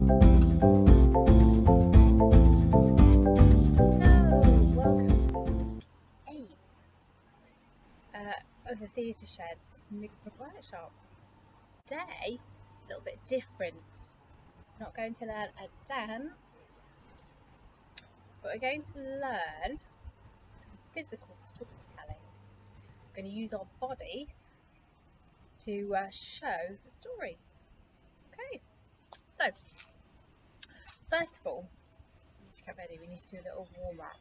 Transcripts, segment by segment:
Eight uh, of the theatre sheds workshops. Today, a little bit different. Not going to learn a dance, but we're going to learn physical storytelling. We're going to use our bodies to uh, show the story. Okay, so first of all, we need to get ready. We need to do a little warm up.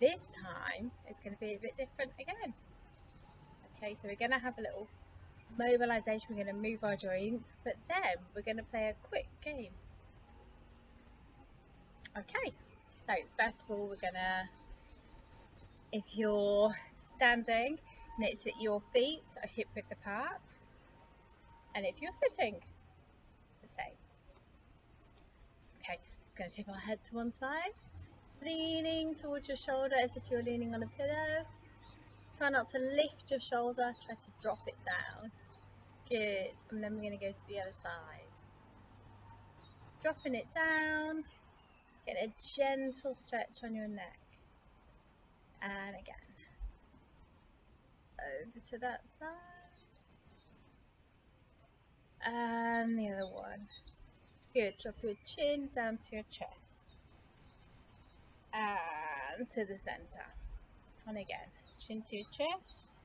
This time it's going to be a bit different again. Okay, so we're going to have a little mobilization. We're going to move our joints, but then we're going to play a quick game. Okay, so first of all, we're going to, if you're standing, make sure that your feet are hip width apart. And if you're sitting, the same. Okay, just going to tip our head to one side. Leaning towards your shoulder as if you're leaning on a pillow. Try not to lift your shoulder, try to drop it down. Good. And then we're going to go to the other side. Dropping it down. Get a gentle stretch on your neck. And again. Over to that side. And the other one. Good. Drop your chin down to your chest. And to the center. And again. Chin to your chest.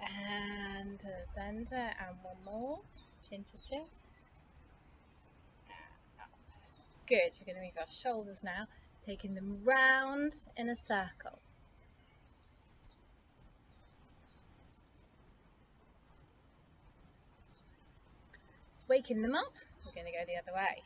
And to the center. And one more. Chin to chest. Good. We're going to move our shoulders now. Taking them round in a circle. Waking them up, going to go the other way.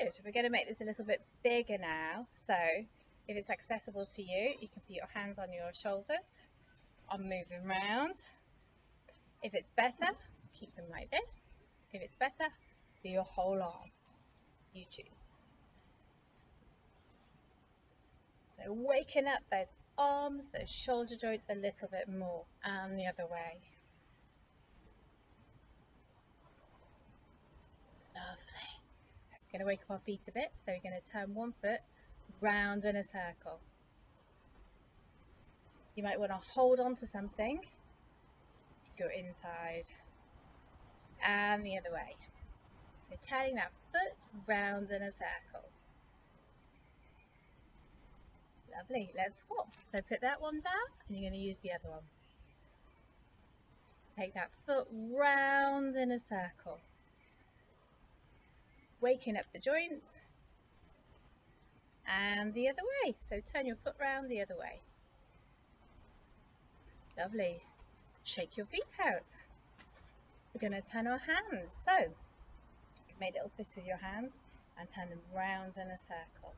Good, we're going to make this a little bit bigger now. So if it's accessible to you, you can put your hands on your shoulders. I'm moving round. If it's better, keep them like this. If it's better, do your whole arm. You choose. So waking up those arms, those shoulder joints a little bit more and the other way. Lovely. We're going to wake up our feet a bit, so we're going to turn one foot round in a circle. You might want to hold on to something you're inside and the other way. So turning that foot round in a circle. Lovely, let's swap. So put that one down and you're going to use the other one. Take that foot round in a circle. Waking up the joints. And the other way. So turn your foot round the other way. Lovely. Shake your feet out. We're going to turn our hands. So, make little fists with your hands and turn them round in a circle.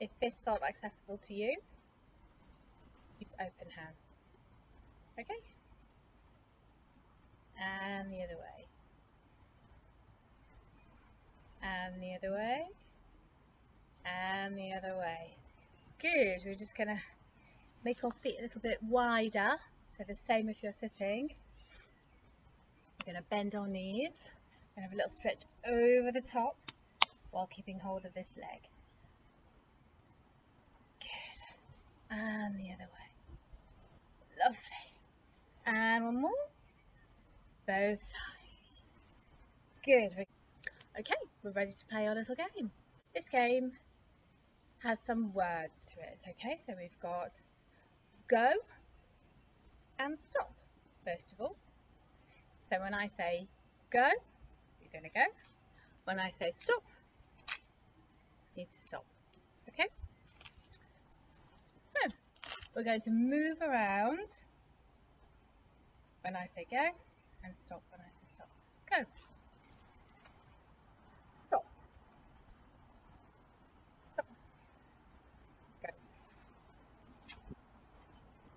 If fists aren't accessible to you, use open hands. Okay? And the other way. And the other way. And the other way. Good. We're just going to make our feet a little bit wider. So the same if you're sitting. We're going to bend our knees. We're going to have a little stretch over the top while keeping hold of this leg. And the other way. Lovely. And one more. Both sides. Good. Okay, we're ready to play our little game. This game has some words to it, okay? So we've got go and stop, first of all. So when I say go, you're going to go. When I say stop, you need to stop. We're going to move around when I say go and stop when I say stop. Go. Stop. Stop. Go.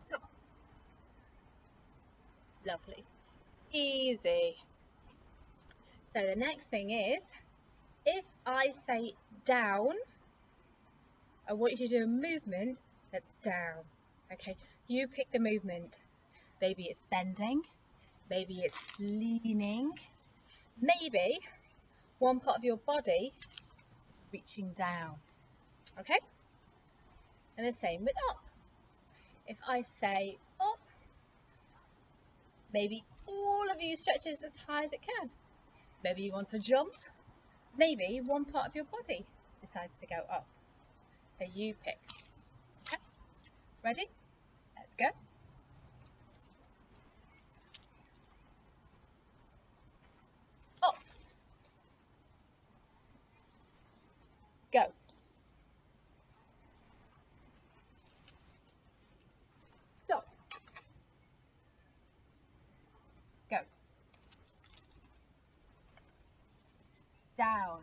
Stop. Lovely. Easy. So the next thing is, if I say down, I want you to do a movement that's down. Okay, you pick the movement. Maybe it's bending, maybe it's leaning, maybe one part of your body reaching down. Okay? And the same with up. If I say up, maybe all of you stretches as high as it can. Maybe you want to jump. Maybe one part of your body decides to go up. So you pick. Okay? Ready? Oh. Go. Up. Go. Go. Down.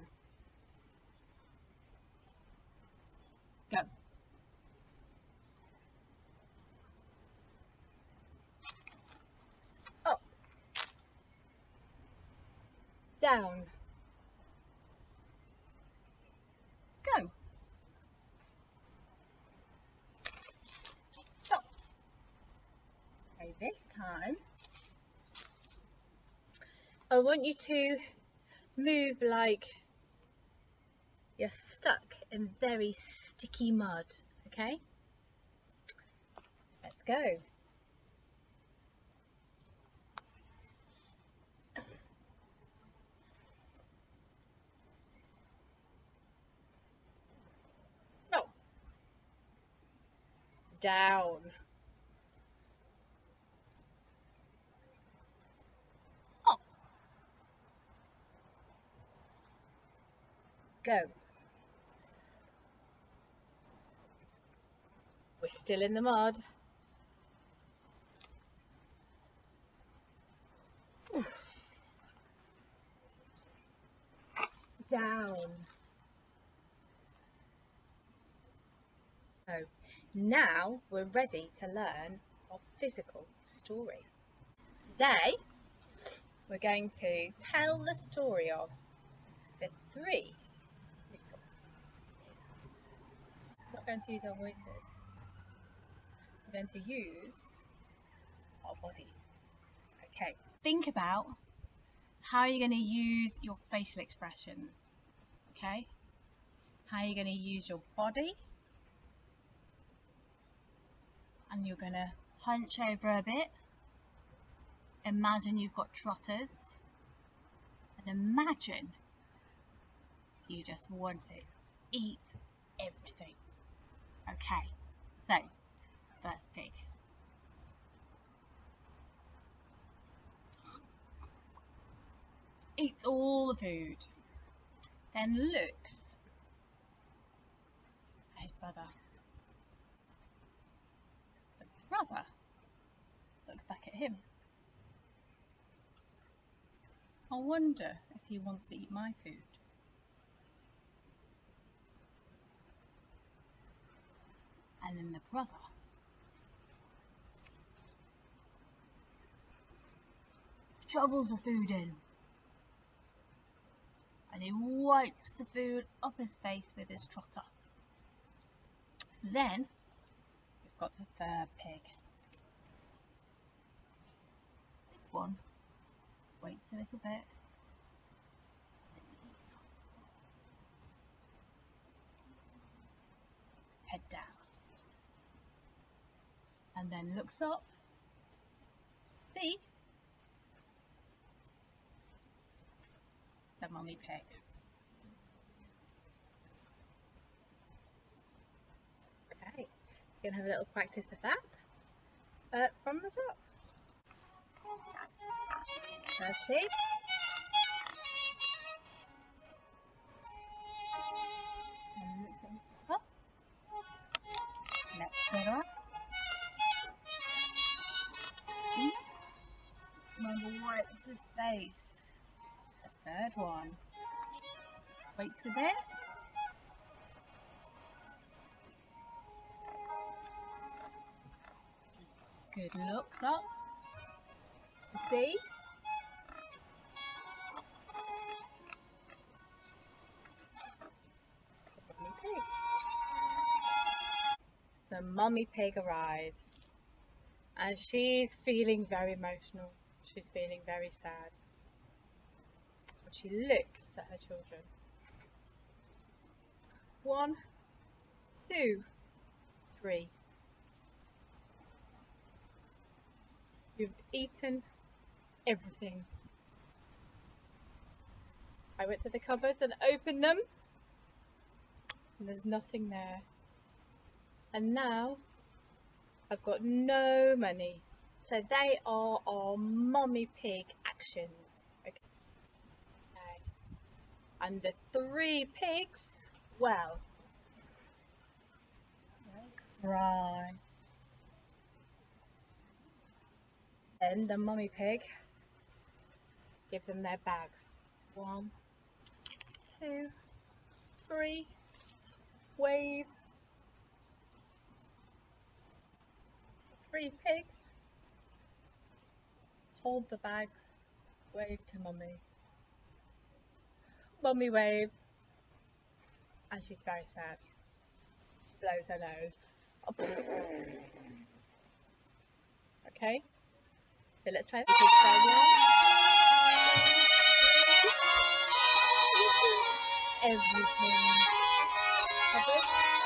Go. Up. Down. Go. Stop. Okay, this time I want you to move like you're stuck in very sticky mud, okay? Let's go. No. Down. Up. Go. We're still in the mud. Down. So now we're ready to learn our physical story. Today we're going to tell the story of the three little pigs. We're not going to use our voices. We're going to use our bodies. Okay, think about how you're going to use your facial expressions. Okay, how you're going to use your body, and you're going to hunch over a bit. Imagine you've got trotters, and imagine you just want to eat everything. Okay, so first pig. Eats all the food, then looks at his brother. The brother looks back at him. I wonder if he wants to eat my food. And then the brother shovels the food in. And he wipes the food off his face with his trotter. Then got the third pig. This one waits a little bit. Head down. And then looks up. See the mummy pig. Okay, going to have a little practice with that uh, from the top. Top. Next brother. Mumble wipes his face. The third one. Wait a bit. Good looks up. See? The mummy pig arrives. And she's feeling very emotional. She's feeling very sad. And she looks at her children. One, two, three. You've eaten everything. I went to the cupboards and opened them, and there's nothing there. And now I've got no money. So they are our mummy pig actions. Okay. okay. And the three pigs, well, cry. Then the mummy pig give them their bags. One, two, three, waves, three pigs, hold the bags, wave to mummy. Mummy waves, and she's very sad. She blows her nose. Okay, so let's try that. everything covered.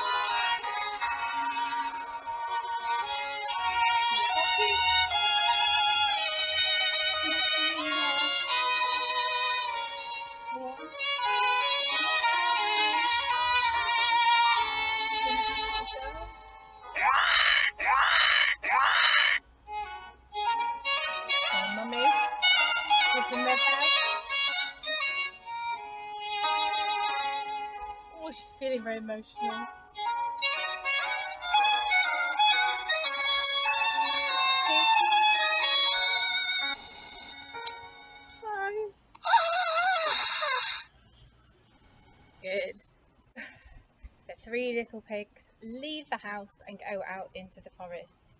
Little pigs leave the house and go out into the forest.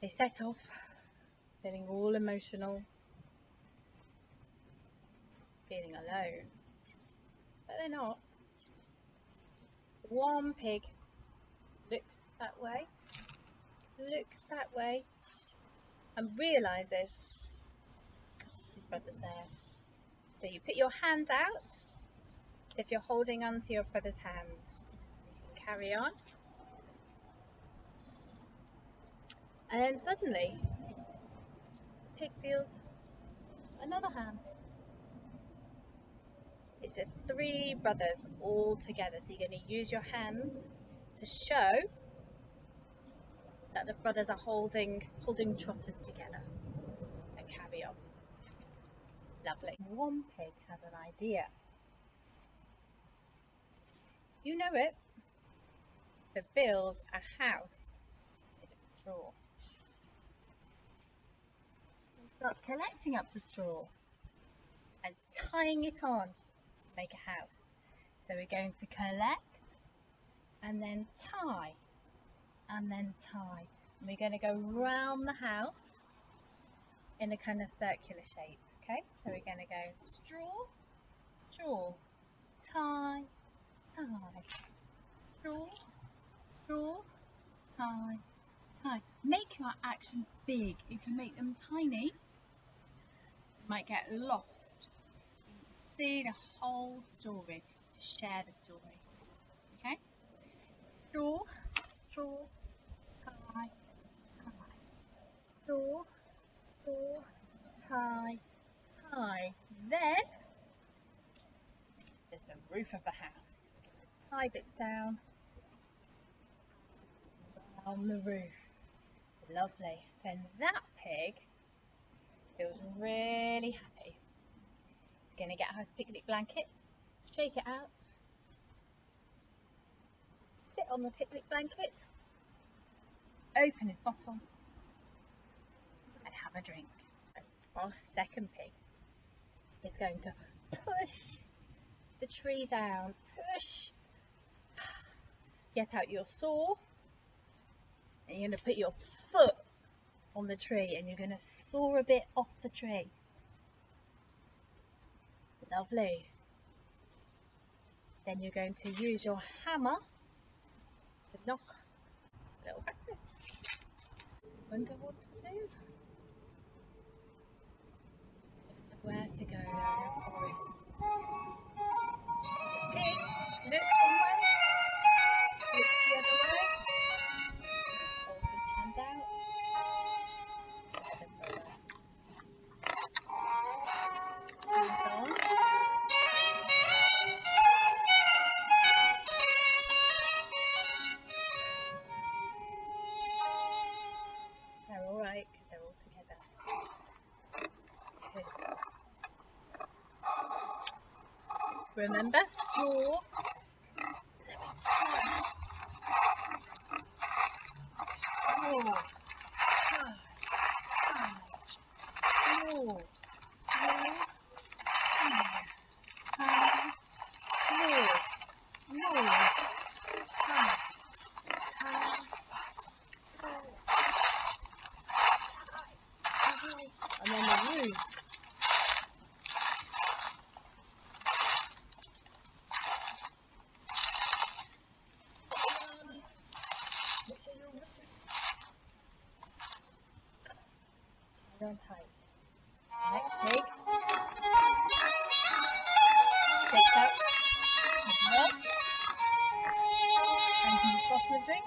They set off, feeling all emotional, feeling alone but they're not. One pig looks that way, looks that way, and realises his brother's there. So you put your hand out if you're holding onto your brother's hand. Carry on. And then suddenly, pig feels another hand. It's the three brothers all together. So you're going to use your hands to show that the brothers are holding holding trotters together and carry on. Lovely. One pig has an idea. You know it. To build a house of straw. He starts collecting up the straw and tying it on to make a house. So we're going to collect and then tie and then tie. And we're going to go round the house in a kind of circular shape. Okay, so we're going to go straw, straw, tie, tie, straw, straw, tie, tie. Make your actions big. If you make them tiny, you might get lost see the whole story, to share the story. Okay? Straw, straw, tie, tie. Straw, straw, tie, tie. Then, there's the roof of the house. Tie bits down on the roof. Lovely. Then that pig feels really happy Going to get his picnic blanket, shake it out, sit on the picnic blanket, open his bottle, and have a drink. Our second pig is going to push the tree down, push, get out your saw, and you're going to put your foot on the tree and you're going to saw a bit off the tree. Lovely. Then you're going to use your hammer to knock little practice. Wonder what to do. Where to go Don't hide. Next. Takes out his milk. And he's got drink.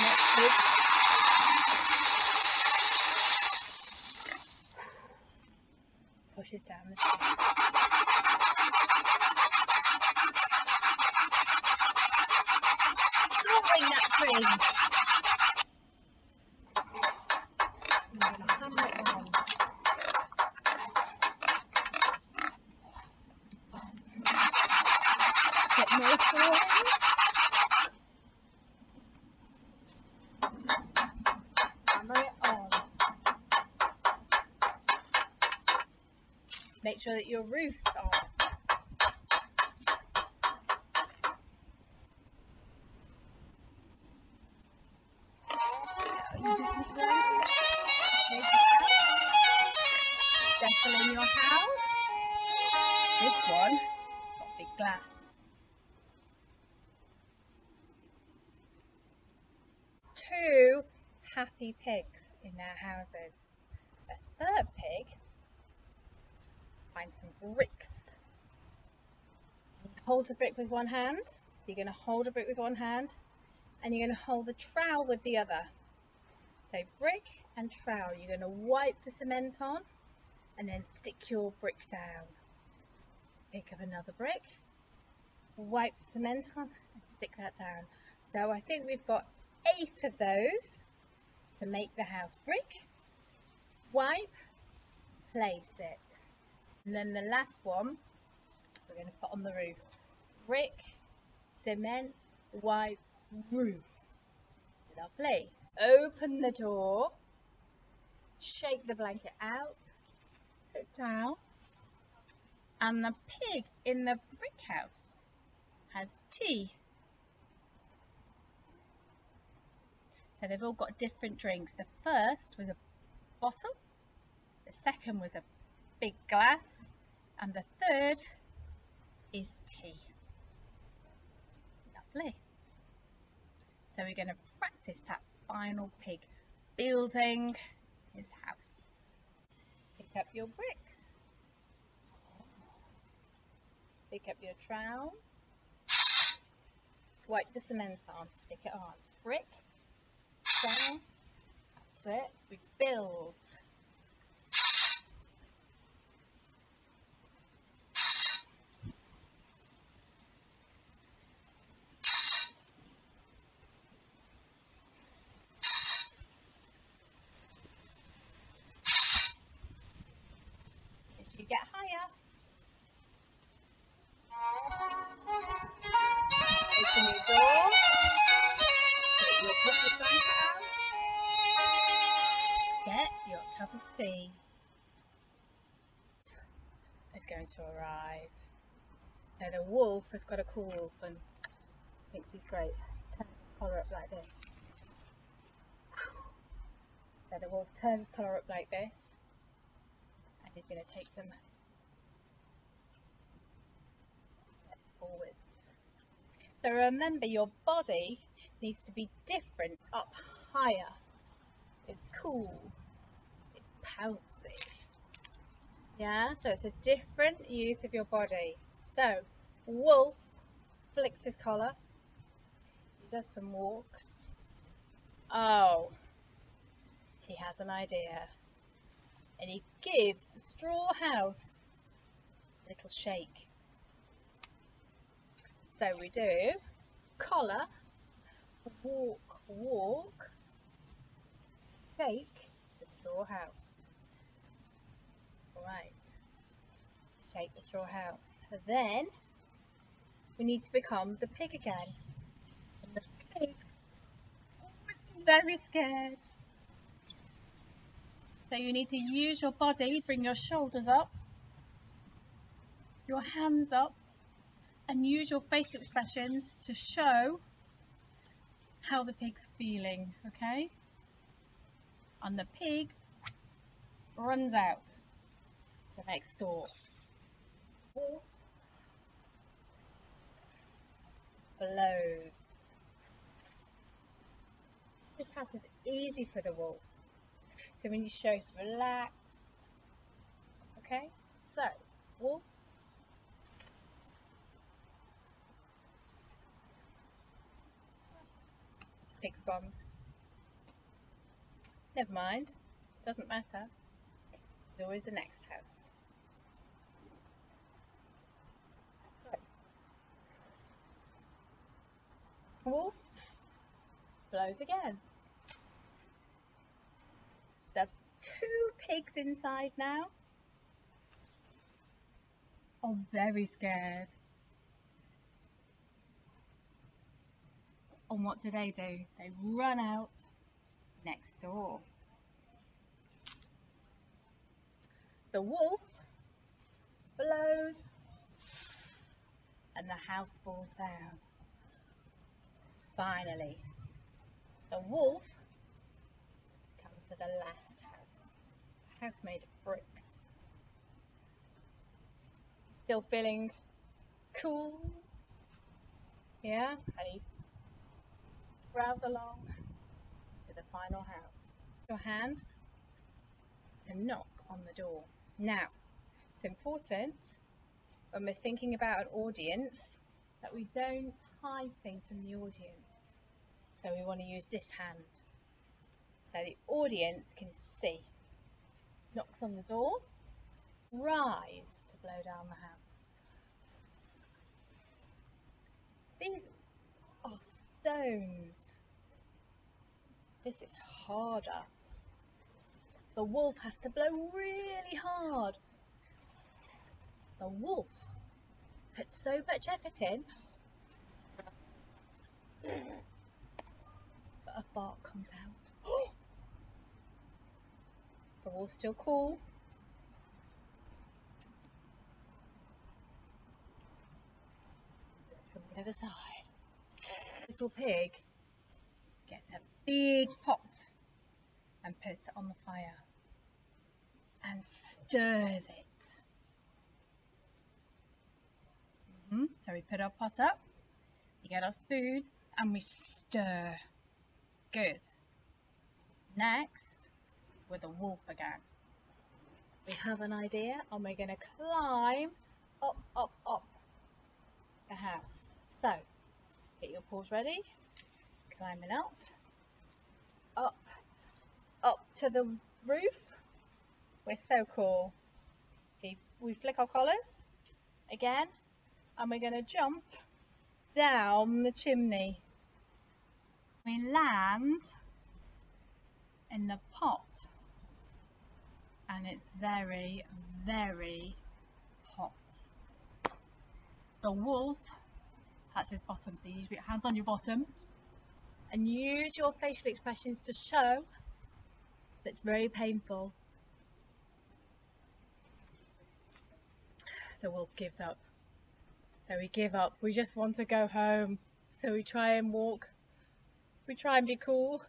Next pig. Pushes down the This one big glass. Two happy pigs in their houses. The third pig finds some bricks. Holds a brick with one hand. So you're going to hold a brick with one hand and you're going to hold the trowel with the other. So brick and trowel, you're going to wipe the cement on and then stick your brick down. Pick up another brick, wipe the cement on and stick that down. So I think we've got eight of those to make the house brick, wipe, place it. And then the last one we're going to put on the roof. Brick, cement, wipe, roof. Lovely. Open the door, shake the blanket out, sit down, and the pig in the brick house has tea. So they've all got different drinks. The first was a bottle, the second was a big glass, and the third is tea. Lovely. So we're going to practice that final pig building his house. Pick up your bricks. Pick up your trowel. Wipe the cement on, stick it on. Brick, trowel, that's it. We build. To arrive. So the wolf has got a cool wolf and thinks he's great. Turn his collar up like this. So the wolf turns his collar up like this and he's going to take them forwards. So remember your body needs to be different up higher. It's cool. It's pouncy. Yeah, so it's a different use of your body. So Wolf flicks his collar. He does some walks. Oh, he has an idea. And he gives straw house a little shake. So we do collar, walk, walk, shake the straw house. Right, shake the straw house. Then we need to become the pig again. And the pig oh, is very scared. So you need to use your body, bring your shoulders up, your hands up, and use your facial expressions to show how the pig's feeling, okay? And the pig runs out the next door. blows. This house is easy for the wolf. So when you show he's relaxed. Okay, so wolf. Pig's gone. Never mind, doesn't matter. There's always the next house. Wolf blows again. There's two pigs inside now. Oh, very scared. And what do they do? They run out next door. The wolf blows and the house falls down. Finally, the wolf comes to the last house, house made of bricks. Still feeling cool? Yeah? And he browse along to the final house. Your hand and knock on the door. Now, it's important when we're thinking about an audience that we don't hide things from the audience. So we want to use this hand so the audience can see. Knocks on the door, rise to blow down the house. These are stones. This is harder. The wolf has to blow really hard. The wolf puts so much effort in a bark comes out. the wolf's still cool. From the other side, little pig gets a big pot and puts it on the fire and stirs it. Mm -hmm. So we put our pot up, we get our spoon, and we stir. Good. Next, with a wolf again. We have an idea and we're going to climb up, up, up the house. So, get your paws ready. Climbing up, up, up to the roof. We're so cool. Okay, we flick our collars again and we're going to jump down the chimney we land in the pot and it's very very hot. The wolf that's his bottom so you use your hands on your bottom and use your facial expressions to show that it's very painful. The wolf gives up. So we give up. We just want to go home. So we try and walk we try and be cool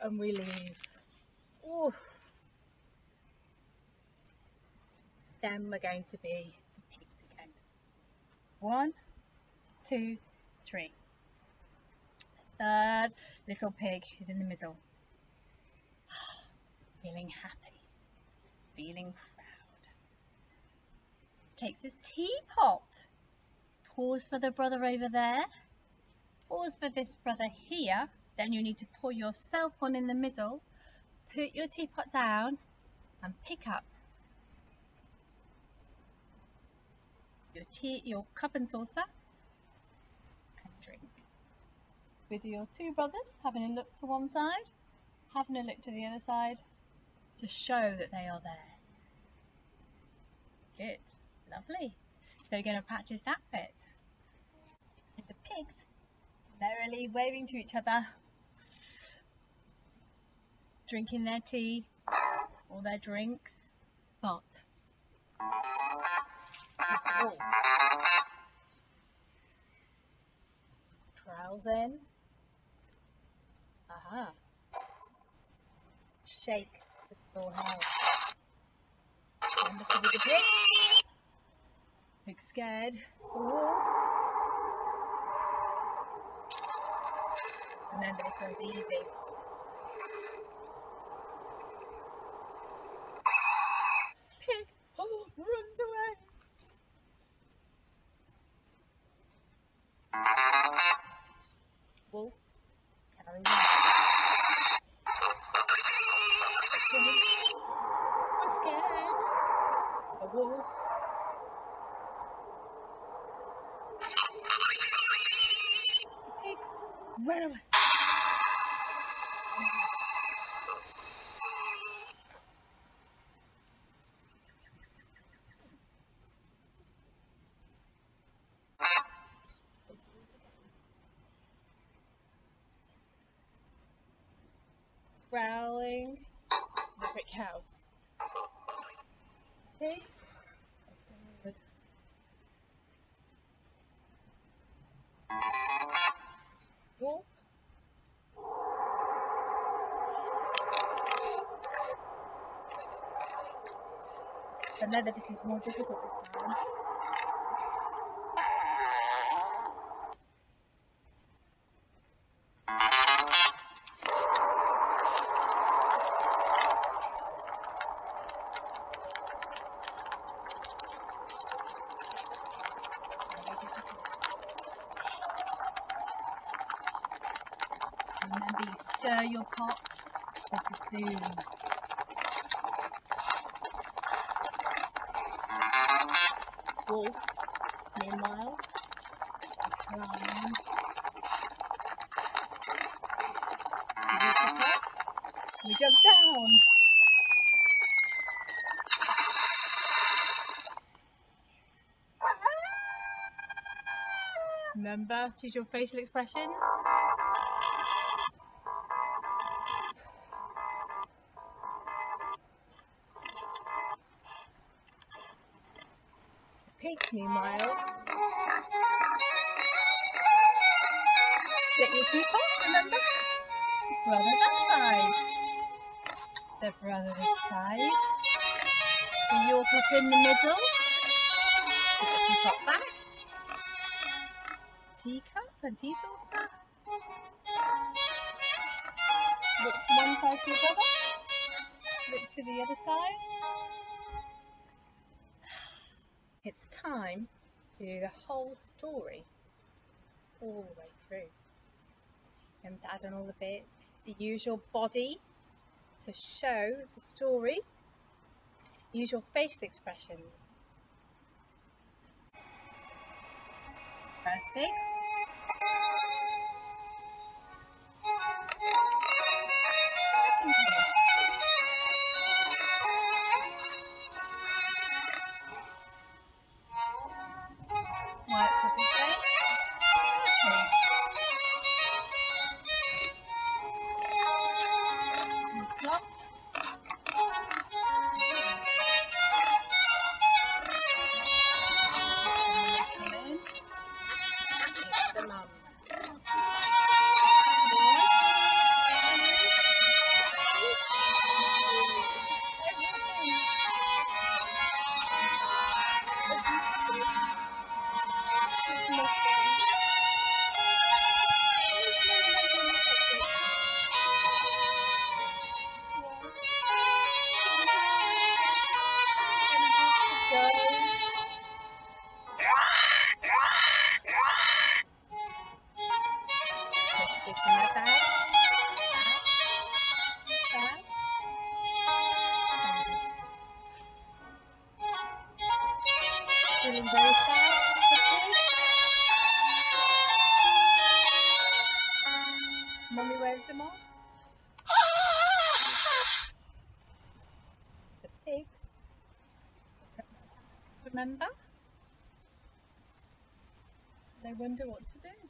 and we leave. Ooh. Then we're going to be the again. One, two, three. Third little pig is in the middle. Feeling happy, feeling proud. Takes his teapot. Pours for the brother over there. Pours for this brother here. Then you need to pour yourself one in the middle. Put your teapot down and pick up your tea, your cup and saucer and drink. With your two brothers having a look to one side, having a look to the other side to show that they are there. Good, lovely. So we're going to practice that bit. The pigs merrily waving to each other, drinking their tea or their drinks, but prowls in. Aha. Shakes the full house. Be the. Pig scared. Ooh. Remember this one's easy. Remember, this is more difficult this Wolf, meanwhile, the top. We jump down. Remember, choose your facial expressions. Middle. The teapot back. Teacup and tea saucer. Look to one side to your brother. Look to the other side. It's time to do the whole story all the way through. Remember to add on all the bits, the usual body to show the story, use your facial expressions. First pig. Second pig. Wonder what to do.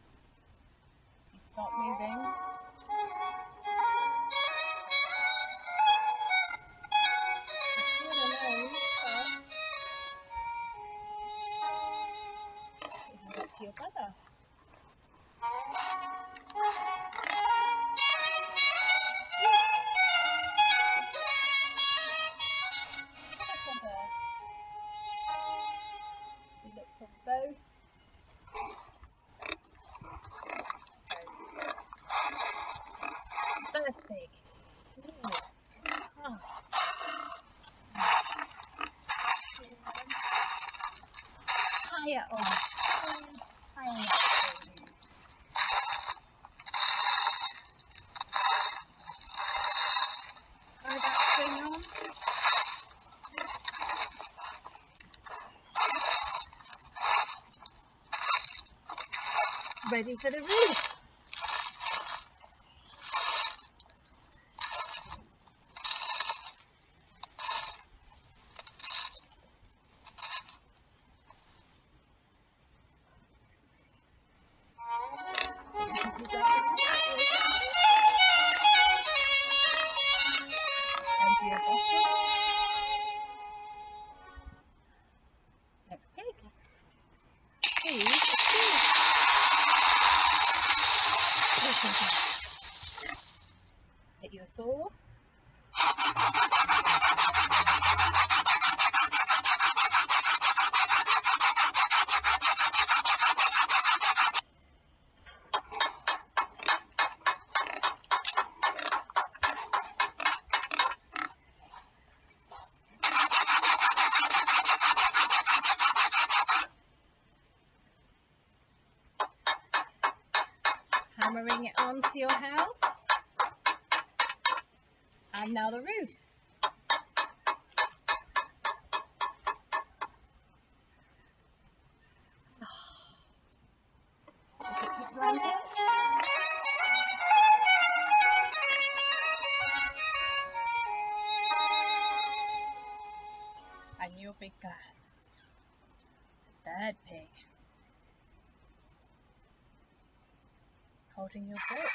Ready for the roof. And now the roof. And your big glass. Third pig. Holding your book.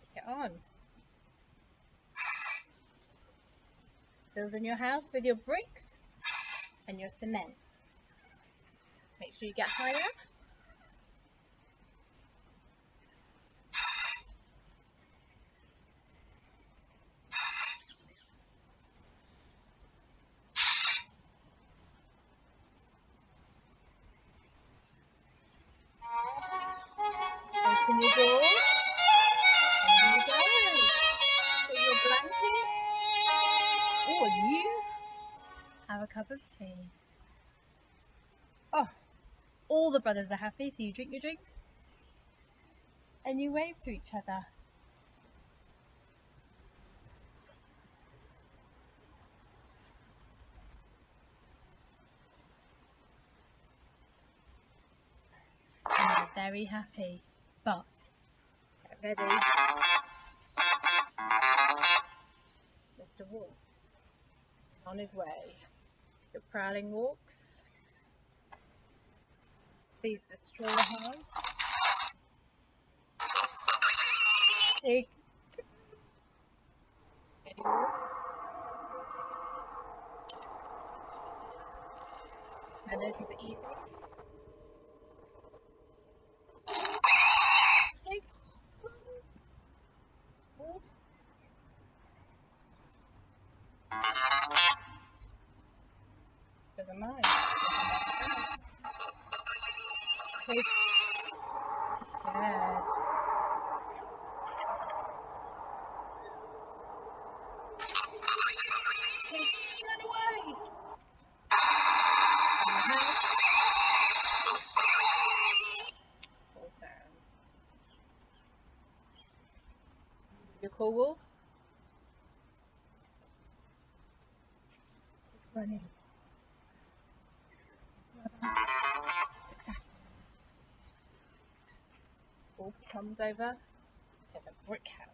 Stick it on. Building your house with your bricks and your cement. Make sure you get. And tea. Oh, all the brothers are happy, so you drink your drinks and you wave to each other. Very happy, but get ready. Mr. Wolf on his way. The prowling walks. These are straw house. Ready, And this is easy. Doesn't mind. Pig. Good. Pig, run away. Falls down. You cool, Wolf? Running. Comes over to the brick house.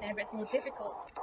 Now it's more difficult.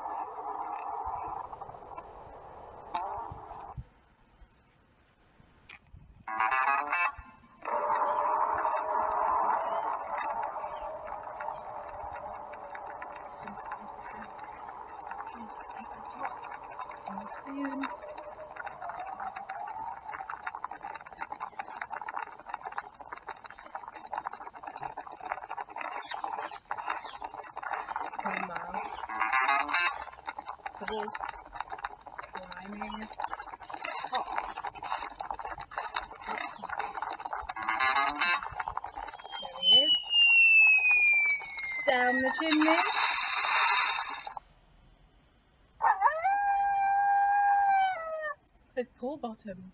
Is. Down the chimney. There's poor bottom.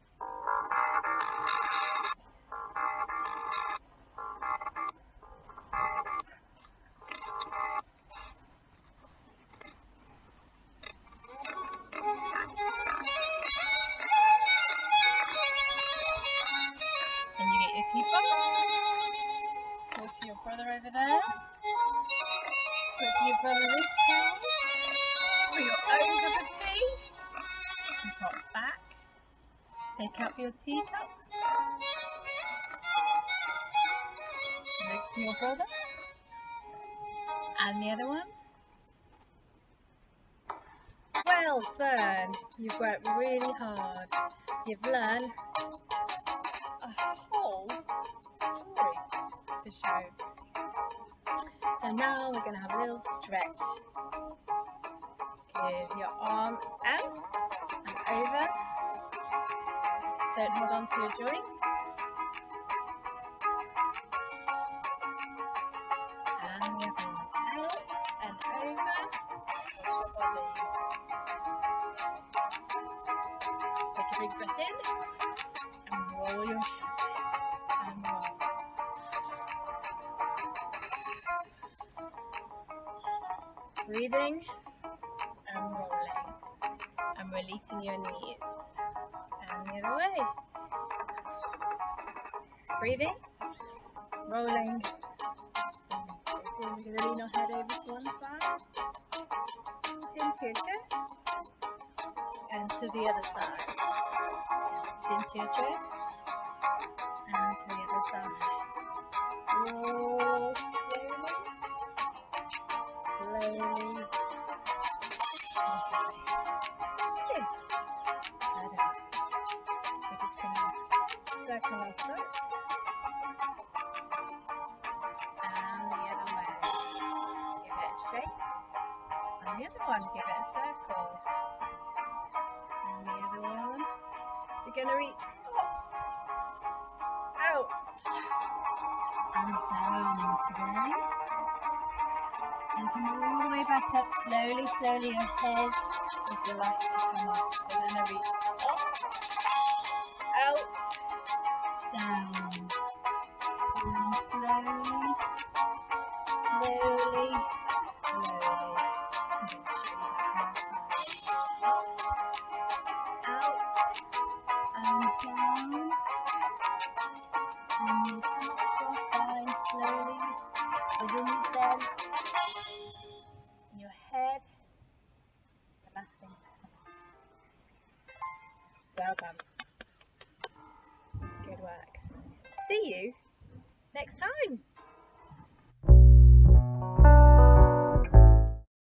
Well done. You've worked really hard. You've learned a whole story to show. So now we're going to have a little stretch. Give your arm out and over. Don't hold on to your joints. In and roll your and roll. Breathing and rolling and releasing your knees and the other way. Breathing, gonna reach out, and down today. And come all the way back up slowly, slowly. Your head is the last to come up. Then I reach up,